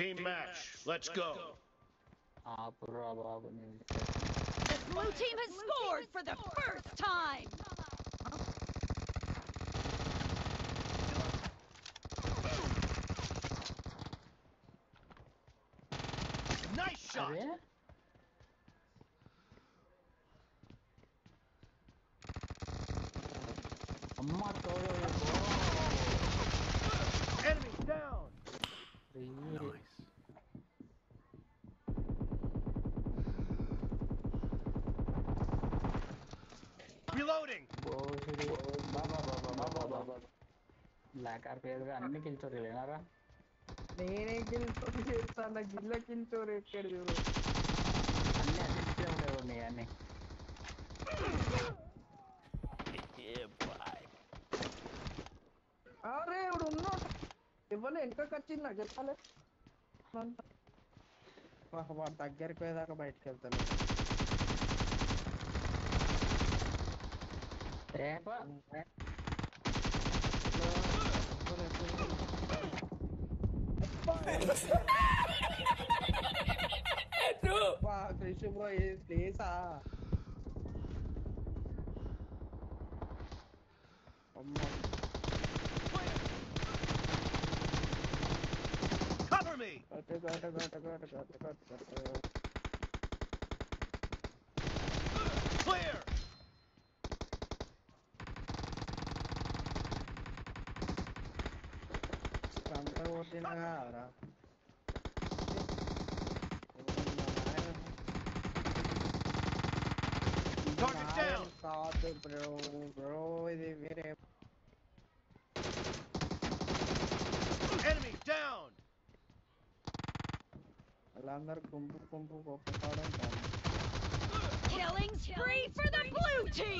Team match, let's go. The blue team has scored for the first time. Nice shot. Araya? அம்மா தோழ Enemy down. Nice. Reloading. బాబా బాబా బాబా బాబా black ఆర్పేస్గా అన్ని కిల్చోరు లేనారా నేనే గిల్చోరు చేస్తాను గిల్ల కిల్చోరు ఎక్కడ చూడు అన్ని అసిస్టే ఉండేవి నీ అన్ని అరే ఇప్పుడు ఉన్నాడు ఇవ్వలే వెనకకి వచ్చింది నాకు చెప్పాలి మాకు వాడు దగ్గరికి పోయేదాకా బయటకు వెళ్తాను Треба. True. Cover me. Pero vos tienes ahora. Target down. Enemy down. Killing spree for the blue team.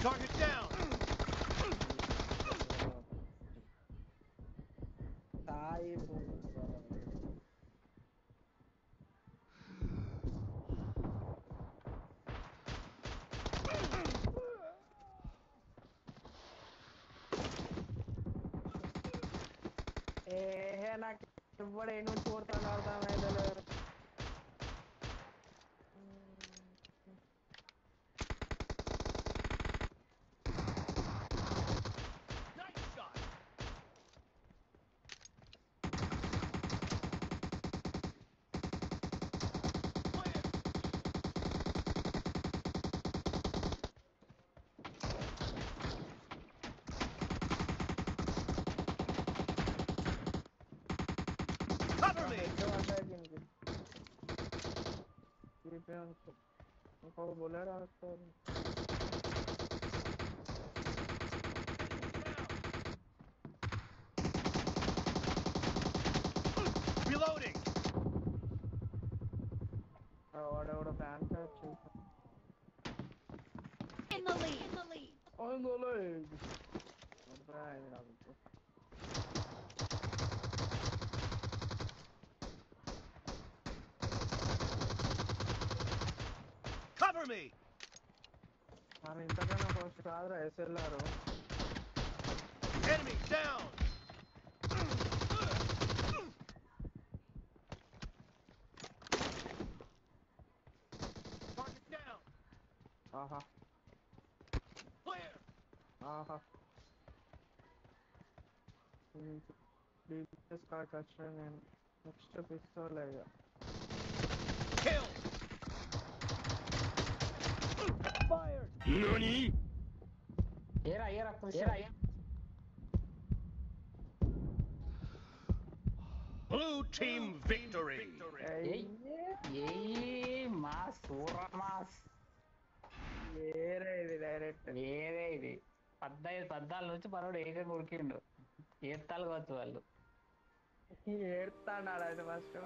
Target down. I'm not sure if I'm going to be. 그룹이야 또 하고 몰라라 또 Reloading. Oh, what a bad catch. In the lead. In the lead. On the lead. me. ನಾನು ಇಂತಕನ first ಆದ್ರೆ S L R Enemy down. Target down. Aha. Clear. Aha. Beat this car construction and next pistol. Kill. 何えらいえらくえらい Blue team victory. ఏ mass సూర mass వేరే ఇది direct వేరే ఇది పద్దైదు పద్నాలుగు నుంచి మనోడు ఏకంగా ఉరికిండు ఏత్తాలు వాళ్ళు. ఏడుతాడు అయితే ఫస్ట్